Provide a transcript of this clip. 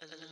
a